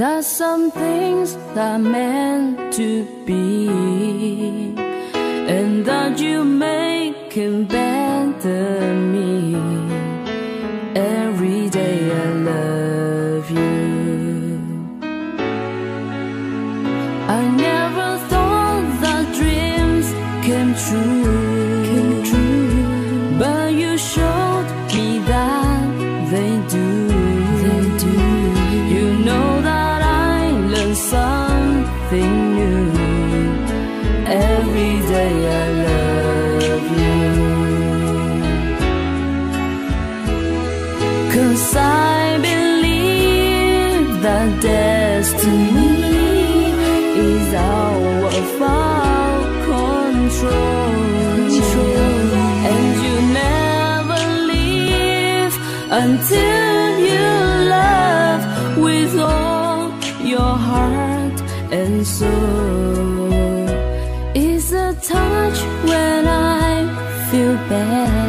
There's some things that are meant to be, and that you make him better. until you love with all your heart and soul. It's a touch when I feel bad.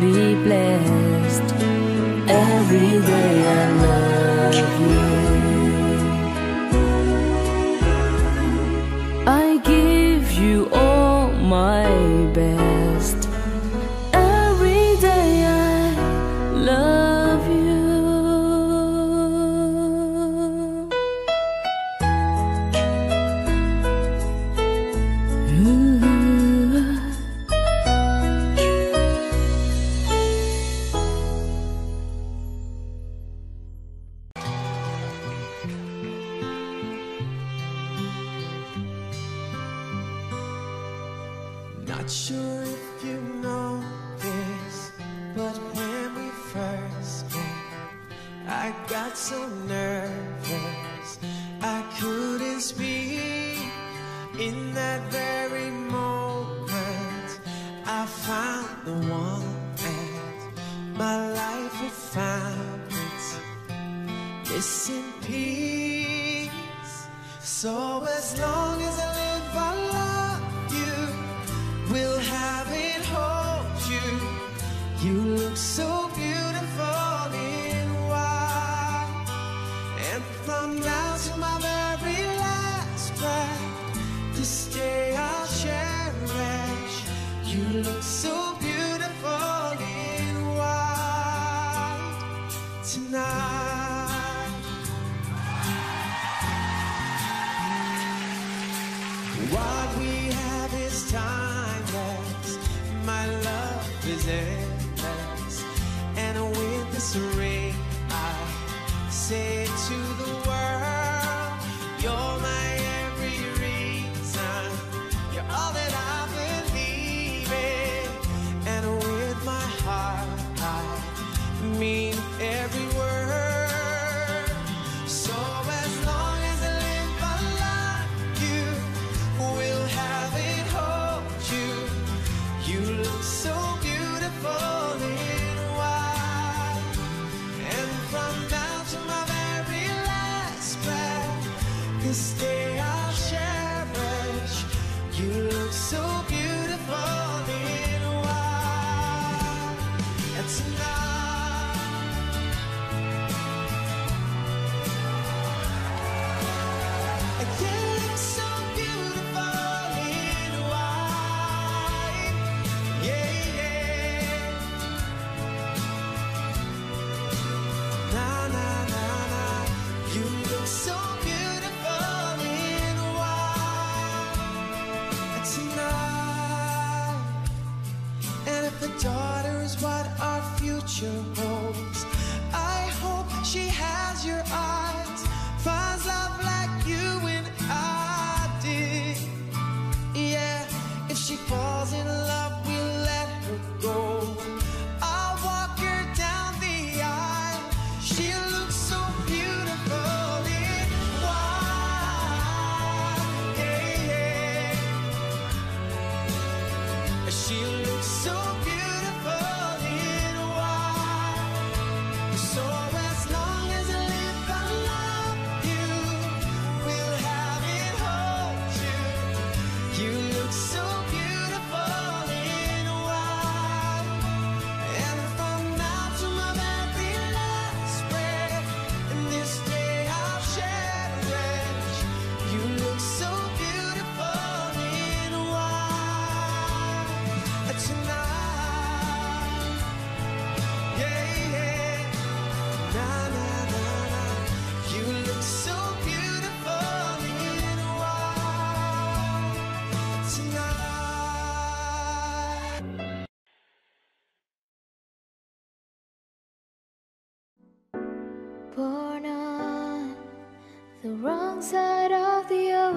be blessed. look so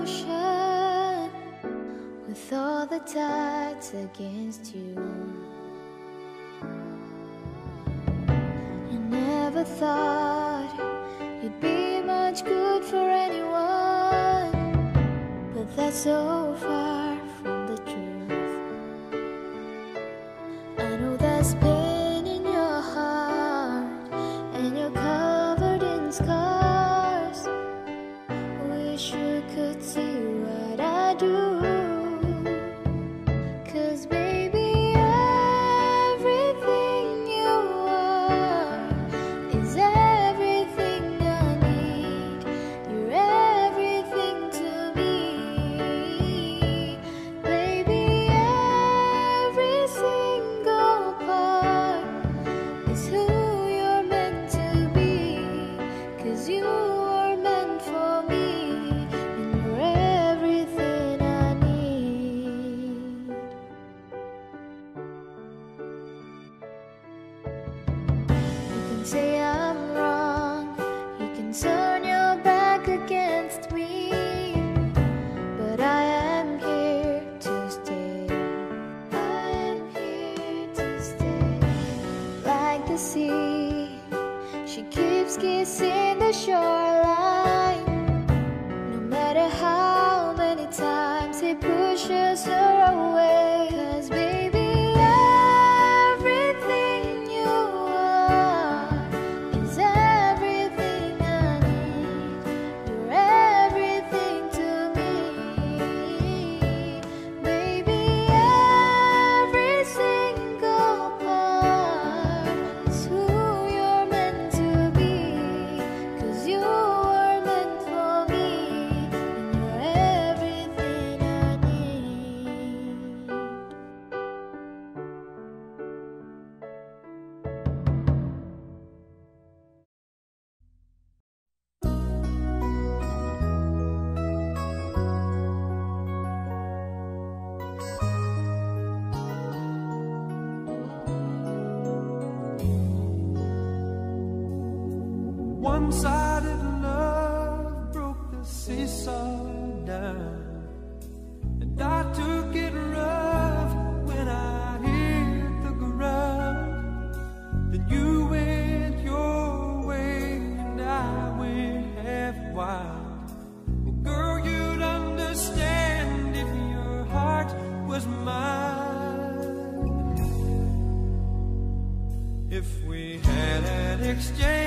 ocean with all the tides against you. You never thought you'd be much good for anyone, but that's so far. the sea. She keeps kissing the shoreline. No matter how many times he pushes her away. If we had an exchange.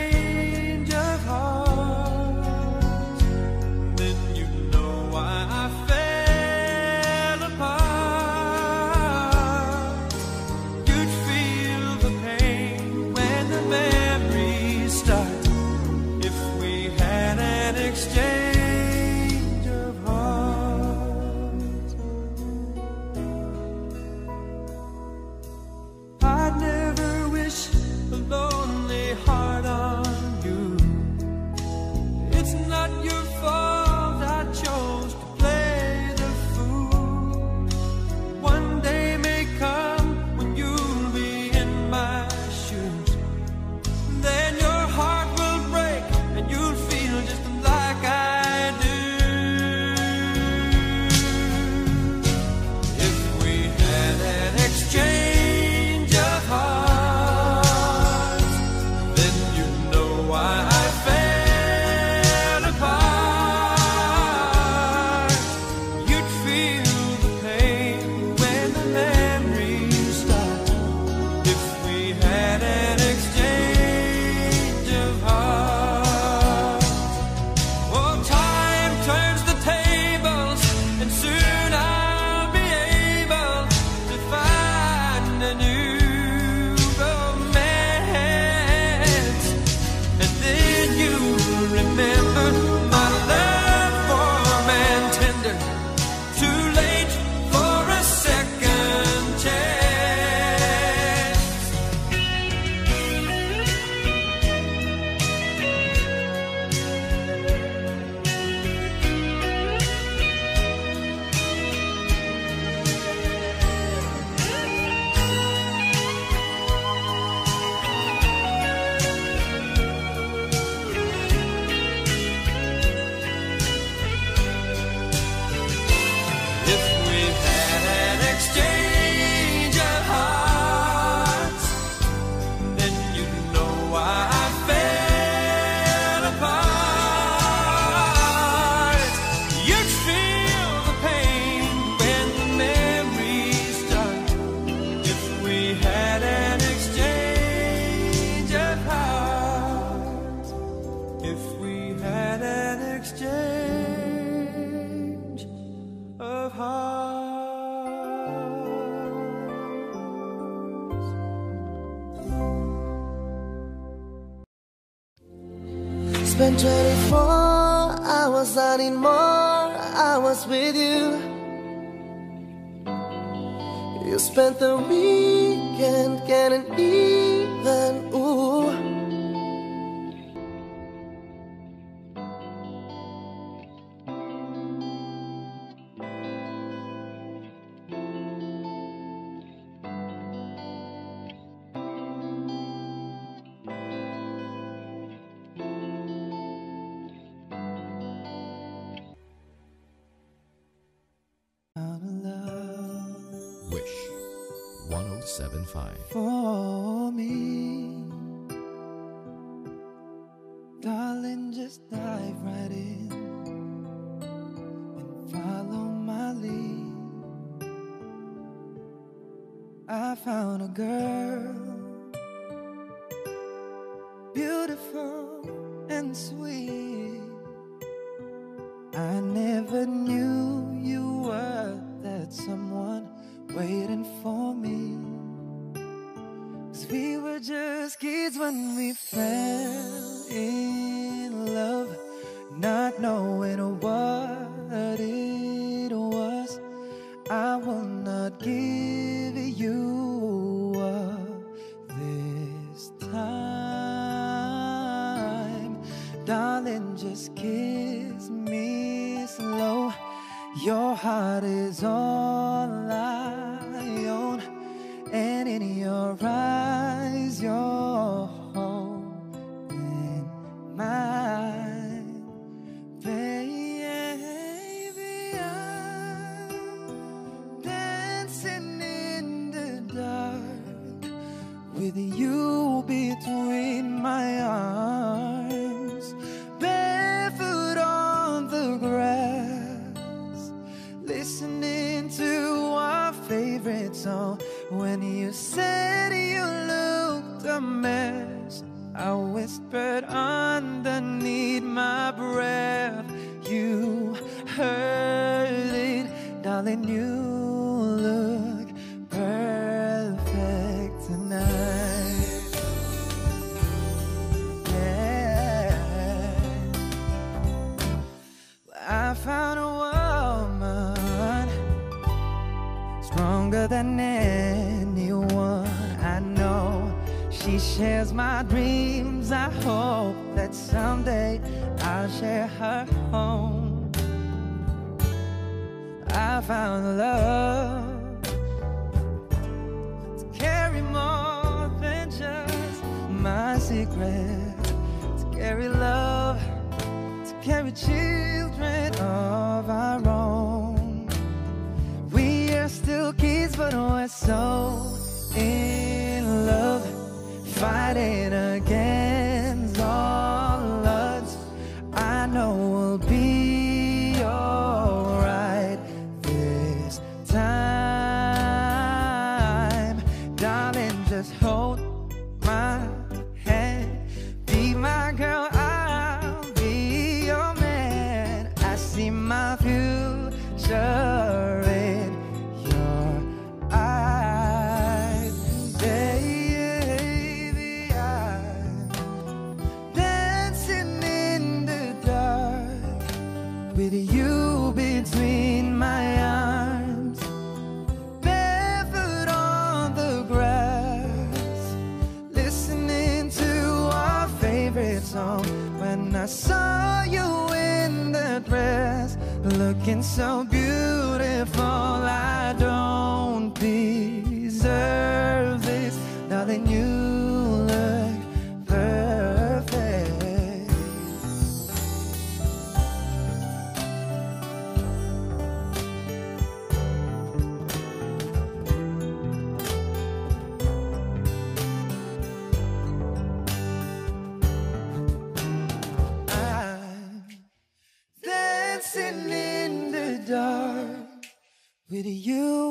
was not in more, I was with you. You spent the weekend getting even, ooh. Darling, just kiss me slow. Your heart is all I own, and in your eyes. but I'm her home. I found love to carry more than just my secrets, to carry love, to carry children of our own. We are still kids, but we're so in love, fighting against. so with you.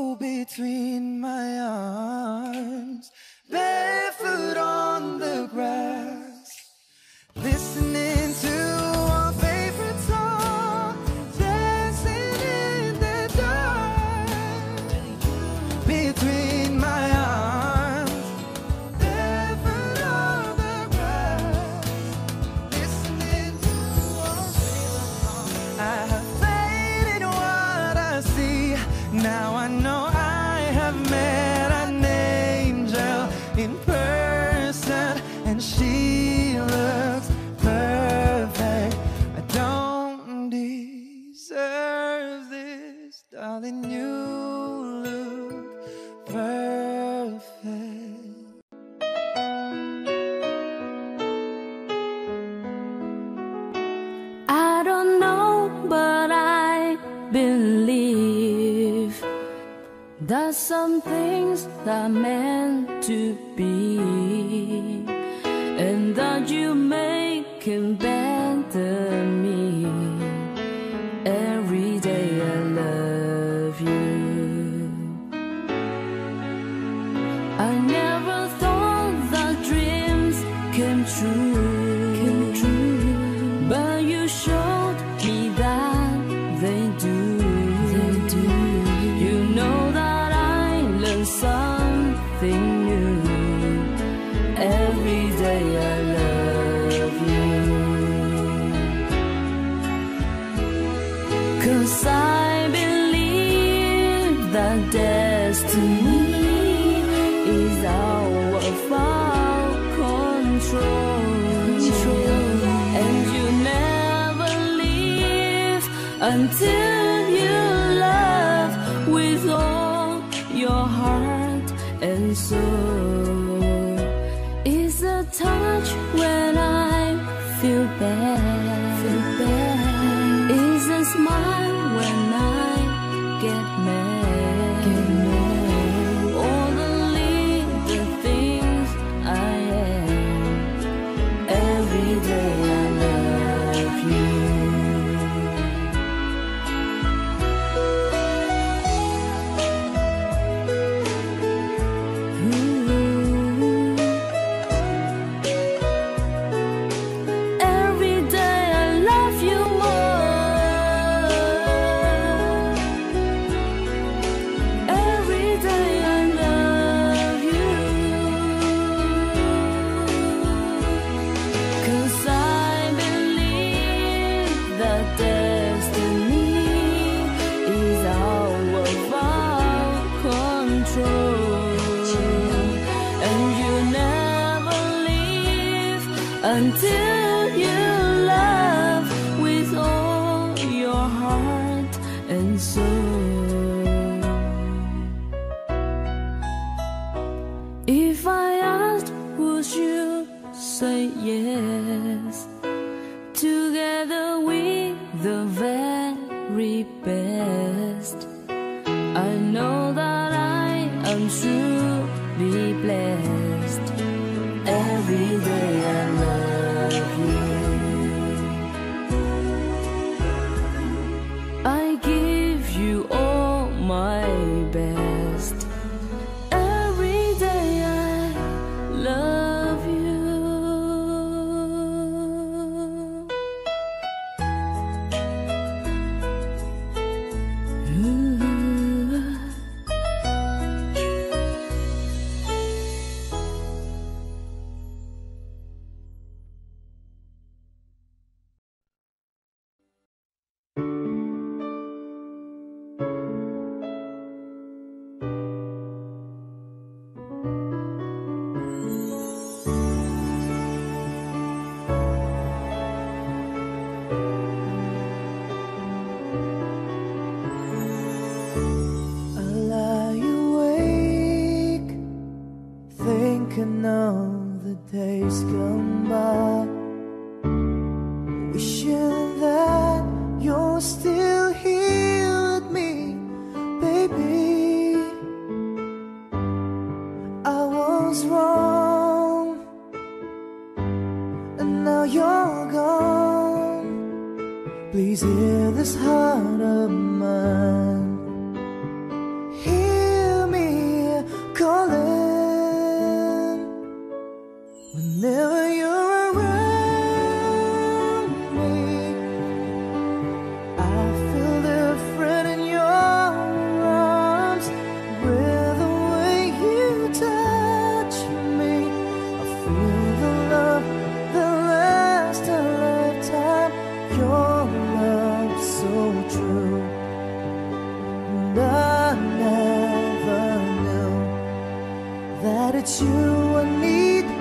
就问你。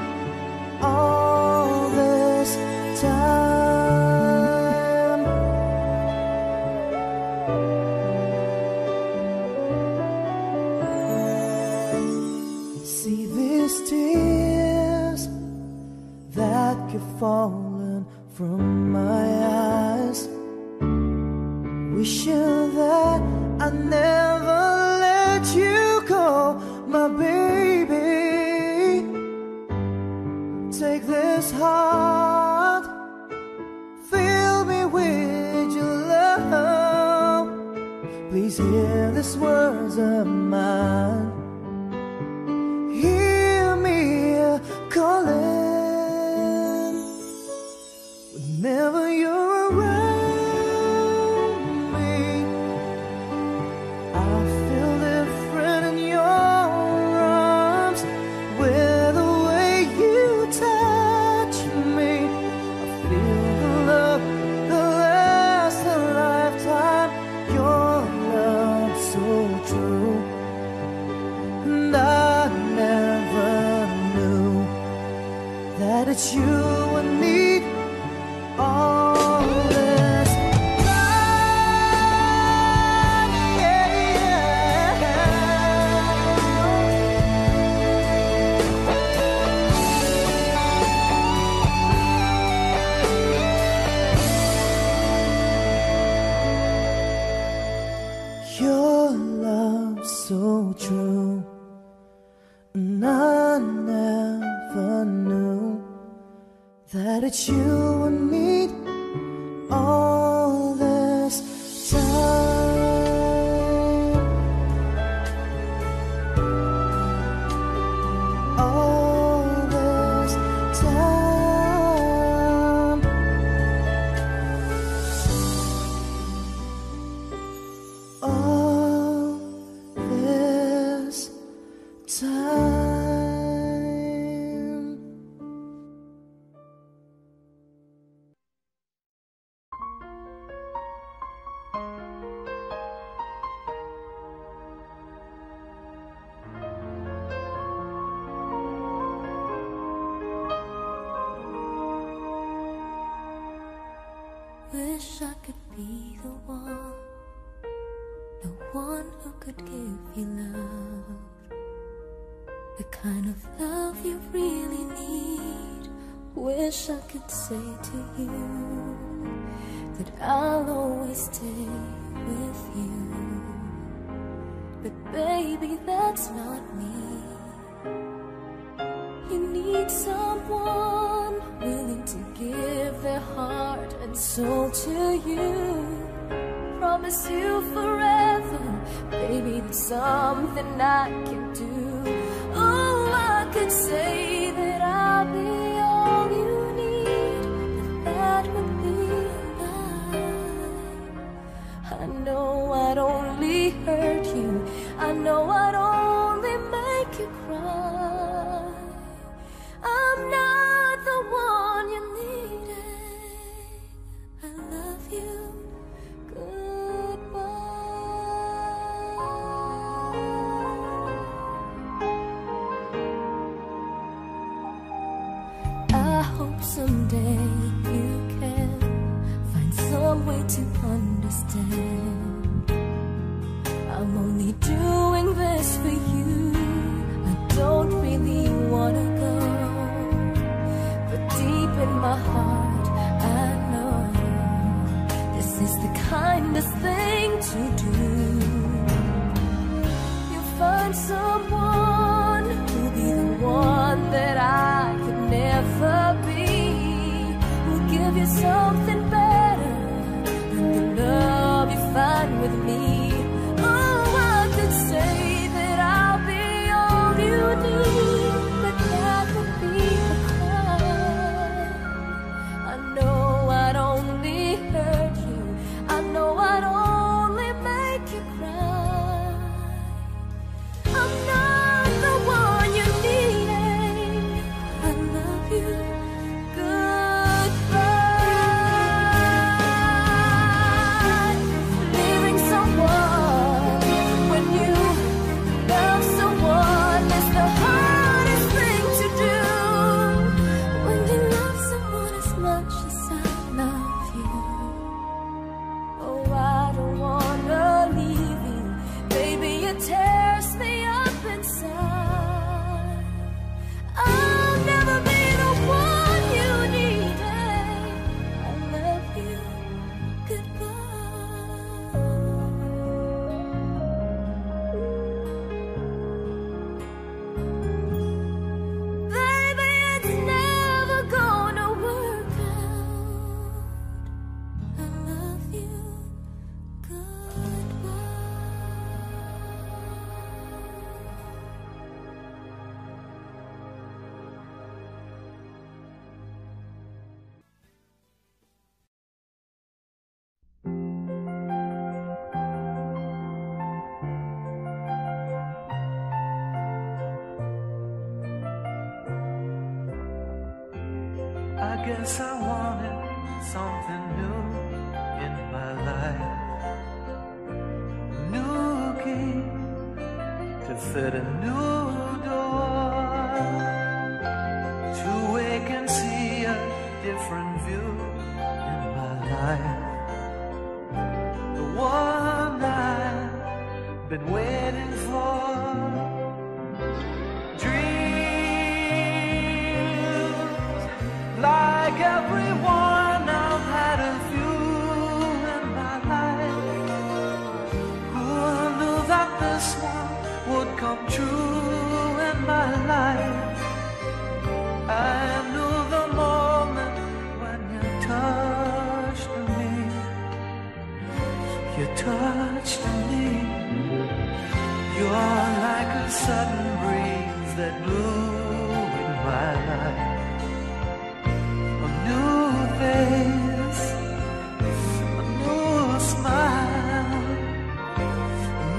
that I'll always stay with you. But baby, that's not me. You need someone willing to give their heart and soul to you. Promise you forever, baby, there's something I can do. Oh, I could say. I know I'd only make you cry. I'm not the one you needed. I love you. Goodbye. I hope someday you can find some way to understand. I'm only doing since I wanted something new in my life. A new key to fit a new door. To wake and see a different view in my life. The one I've been waiting.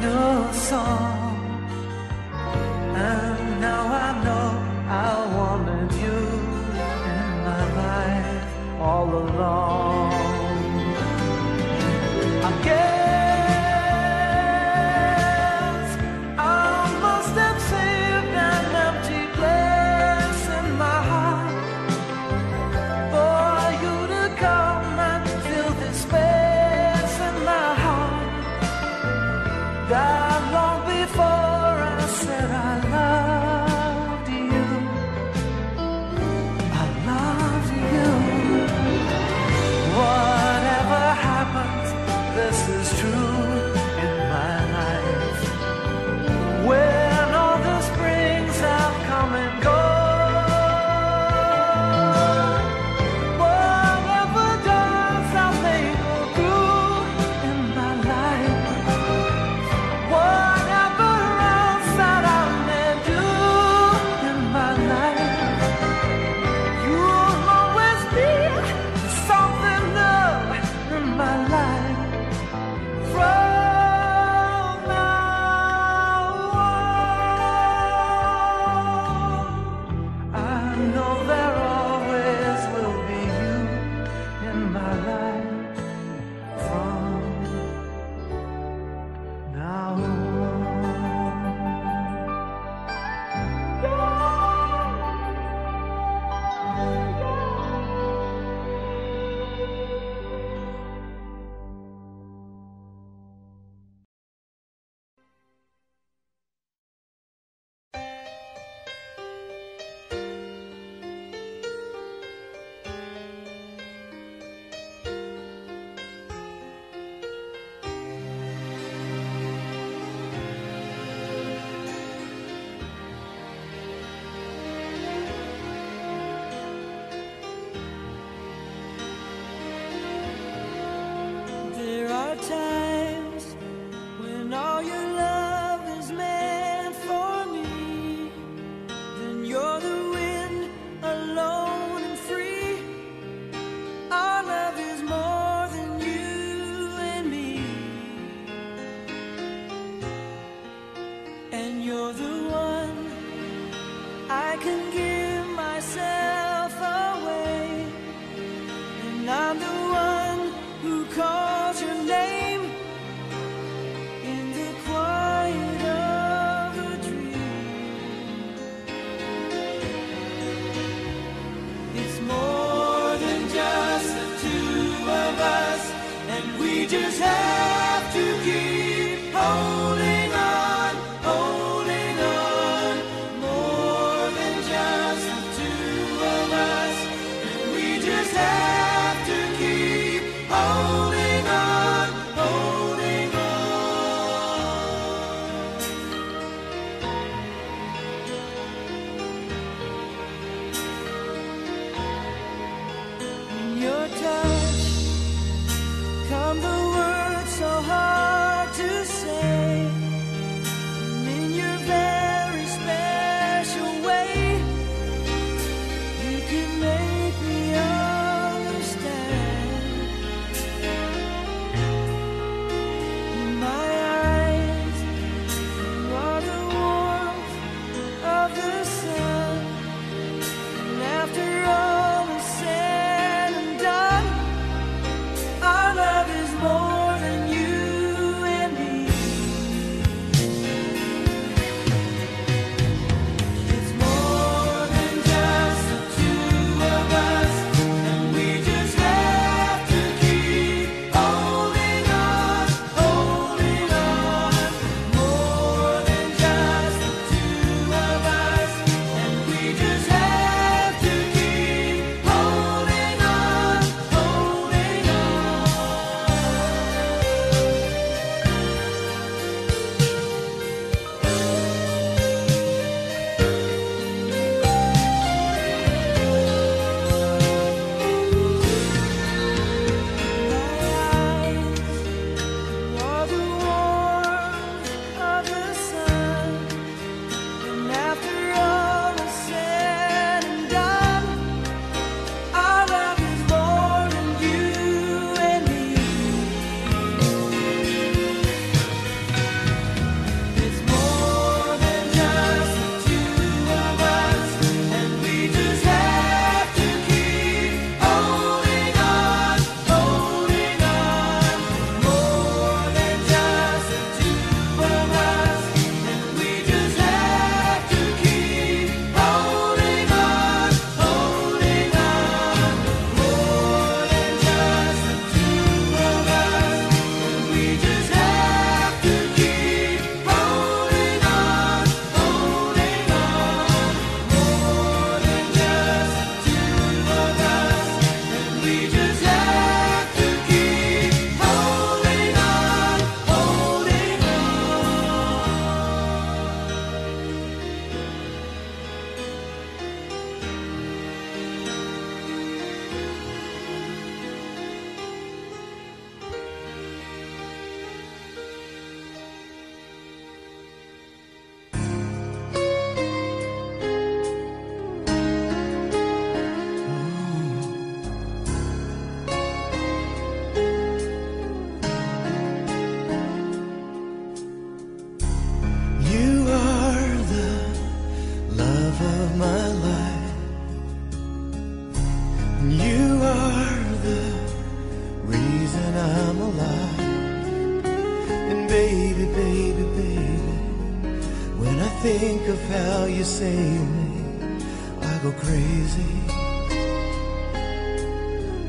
no song. just have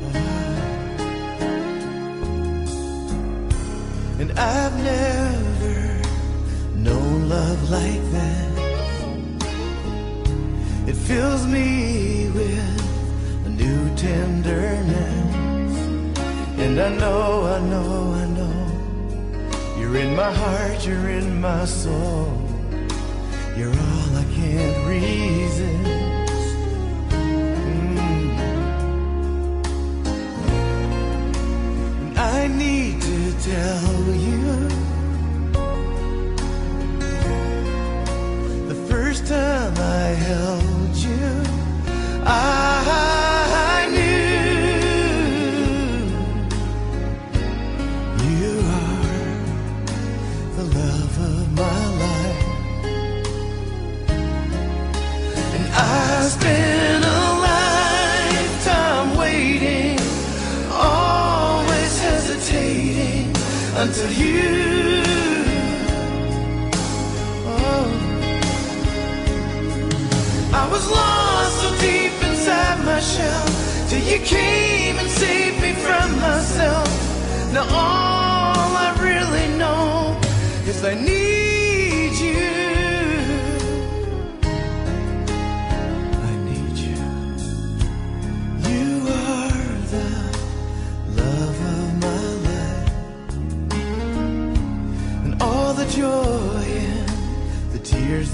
Uh-huh. And I've never known love like that. It fills me with a new tenderness. And I know, I know, I know. You're in my heart, you're in my soul. You're all I can't resist.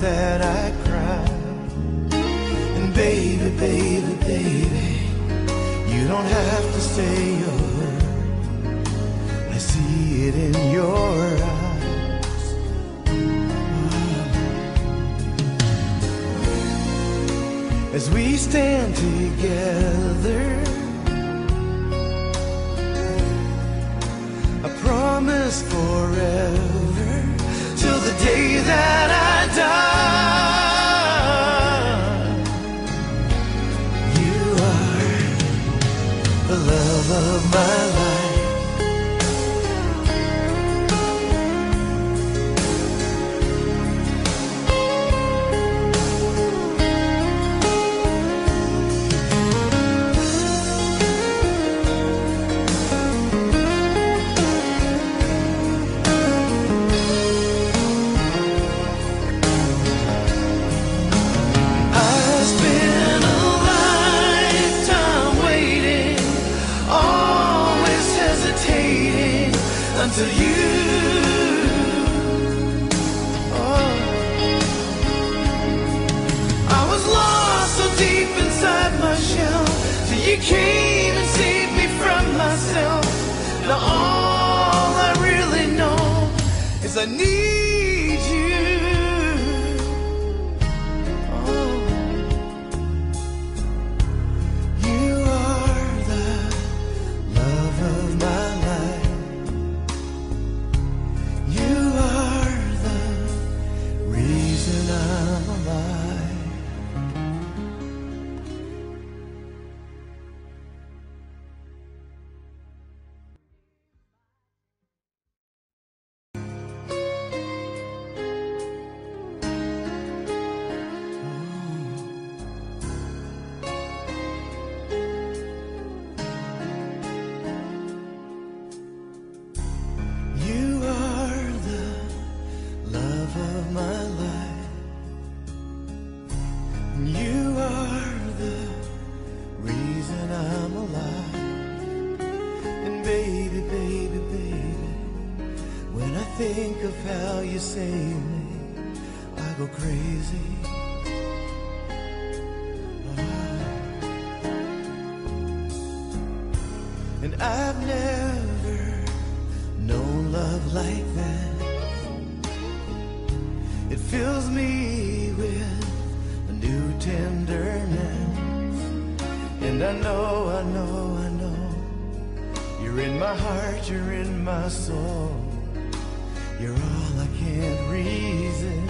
That I cry. And baby, baby, baby, you don't have to say a word. I see it in your eyes. As we stand together, I promise forever till the day that need you save me, I go crazy. And I've never known love like that. It fills me with a new tenderness. And I know, I know, I know. You're in my heart, you're in my soul. You're all I can't resist.